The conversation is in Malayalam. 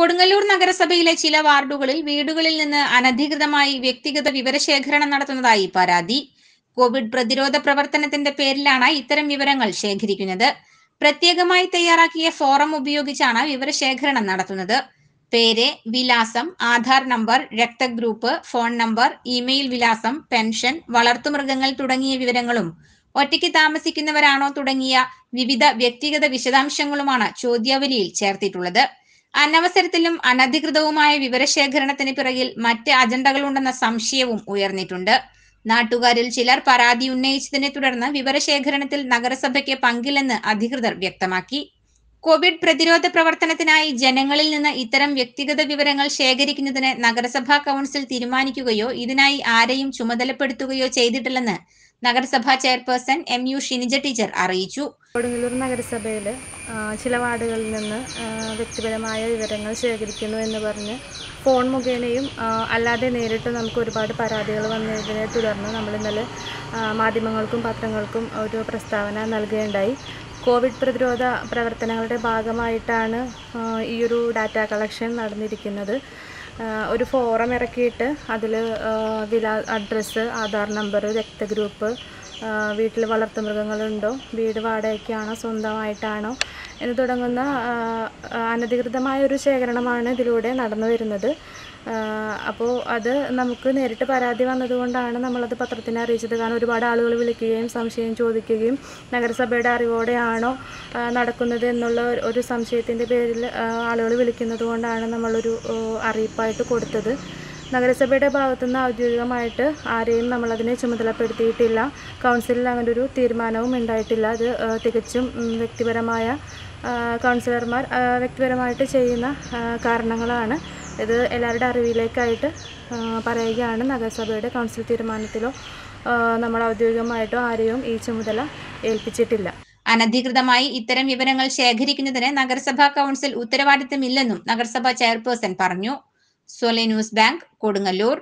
കൊടുങ്ങല്ലൂർ നഗരസഭയിലെ ചില വാർഡുകളിൽ വീടുകളിൽ നിന്ന് അനധികൃതമായി വ്യക്തിഗത വിവരശേഖരണം നടത്തുന്നതായി പരാതി. കോവിഡ് പ്രതിരോധ പ്രവർത്തനത്തിന്റെ പേരിലാണ് ഇത്തരം വിവരങ്ങൾ ശേഖരിക്കുന്നത്. പ്രത്യേകമായി തയ്യാറാക്കിയ ഫോറം ഉപയോഗിച്ചാണ് വിവരശേഖരണം നടത്തുന്നത്. പേര് വിലാസം ആധാർ നമ്പർ രക്തഗ്രൂപ്പ് ഫോൺ നമ്പർ ഇമെയിൽ വിലാസം പെൻഷൻ വളർത്തുമൃഗങ്ങൾ തുടങ്ങിയ വിവരങ്ങളും ഒറ്റയ്ക്ക് താമസിക്കുന്നവരാണോ തുടങ്ങിയ വിവിധ വ്യക്തിഗത വിശദാംശങ്ങളുമാണ് ചോദ്യാവലിയിൽ ചേർത്തിട്ടുള്ളത്. അനവസരത്തിലും അനധികൃതവുമായ വിവരശേഖരണത്തിന് പിറകിൽ മറ്റ് അജണ്ടകളുണ്ടെന്ന സംശയവും ഉയർന്നിട്ടുണ്ട്. നാട്ടുകാരിൽ ചിലർ പരാതി ഉന്നയിച്ചതിനെ തുടർന്ന് വിവരശേഖരണത്തിൽ നഗരസഭയ്ക്ക് പങ്കില്ലെന്ന് അധികൃതർ വ്യക്തമാക്കി. കോവിഡ് പ്രതിരോധ പ്രവർത്തനത്തിനായി ജനങ്ങളിൽ നിന്ന് ഇത്തരം വ്യക്തിഗത വിവരങ്ങൾ ശേഖരിക്കുന്നതിന് നഗരസഭാ കൗൺസിൽ തീരുമാനിക്കുകയോ ഇതിനായി ആരെയും ചുമതലപ്പെടുത്തുകയോ ചെയ്തിട്ടില്ലെന്ന് നഗരസഭാ chairperson M U Shinija teacher അറിയിച്ചു. കൊടുങ്ങല്ലൂർ നഗരസഭയിൽ ചില വാർഡുകളിൽ നിന്ന് വ്യക്തിപരമായ വിവരങ്ങൾ ശേഖരിക്കുന്നു എന്ന് പറഞ്ഞ് ഫോൺ മുഖേനയും അല്ലാതെ നേരിട്ട് നമുക്ക് ഒരുപാട് പരാതികൾ വന്നതിനെ തുടർന്ന് നമ്മൾ ഇന്നലെ മാധ്യമങ്ങൾക്കും പത്രങ്ങൾക്കും ഒരു പ്രസ്താവന നൽകുകയുണ്ടായി. കോവിഡ് പ്രതിരോധ പ്രവർത്തനങ്ങളുടെ ഭാഗമായിട്ടാണ് ഈ ഒരു ഡാറ്റ കളക്ഷൻ നടന്നിരിക്കുന്നത്. ഒരു ഫോറം ഇറക്കിയിട്ട് അതിൽ വില അഡ്രസ്സ് ആധാർ നമ്പർ രക്തഗ്രൂപ്പ് വീട്ടിൽ വളർത്തു മൃഗങ്ങളുണ്ടോ? വീട് വാടകയ്ക്കാണോ? സ്വന്തമായിട്ടാണോ? എന്ന് തുടങ്ങുന്ന അനധികൃതമായ ഒരു ശേഖരണമാണ് ഇതിലൂടെ നടന്നു വരുന്നത്. അപ്പോൾ അത് നമുക്ക് നേരിട്ട് പരാതി വന്നതുകൊണ്ടാണ് നമ്മളത് പത്രത്തിനെ അറിയിച്ചത്. കാരണം ഒരുപാട് ആളുകൾ വിളിക്കുകയും സംശയം ചോദിക്കുകയും നഗരസഭയുടെ അറിവോടെയാണോ നടക്കുന്നത് എന്നുള്ള ഒരു- സംശയത്തിന്റെ പേരിൽ ആളുകൾ വിളിക്കുന്നത് കൊണ്ടാണ് നമ്മളൊരു അറിയിപ്പായിട്ട് കൊടുത്തത്. നഗരസഭയുടെ ഭാഗത്തുനിന്ന് ഔദ്യോഗികമായിട്ട് ആരെയും നമ്മളതിനെ ചുമതലപ്പെടുത്തിയിട്ടില്ല. കൗൺസിലിൽ അങ്ങനെ ഒരു തീരുമാനവും ഉണ്ടായിട്ടില്ല. അത് തികച്ചും വ്യക്തിപരമായ കൗൺസിലർമാർ വ്യക്തിപരമായിട്ട് ചെയ്യുന്ന കാരണങ്ങളാണ്. ഇത് എല്ലാവരുടെ അറിവിലേക്കായിട്ട് പറയുകയാണ് നഗരസഭയുടെ കൗൺസിൽ തീരുമാനത്തിലോ നമ്മൾ ഔദ്യോഗികമായിട്ടോ ആരെയും ഈ ചുമതല ഏൽപ്പിച്ചിട്ടില്ല. അനധികൃതമായി ഇത്തരം വിവരങ്ങൾ ശേഖരിക്കുന്നതിന് നഗരസഭാ കൗൺസിൽ ഉത്തരവാദിത്തമില്ലെന്നും നഗരസഭാ ചെയർപേഴ്സൺ പറഞ്ഞു. സോലെ ന്യൂസ് ബാങ്ക് കൊടുങ്ങല്ലൂർ.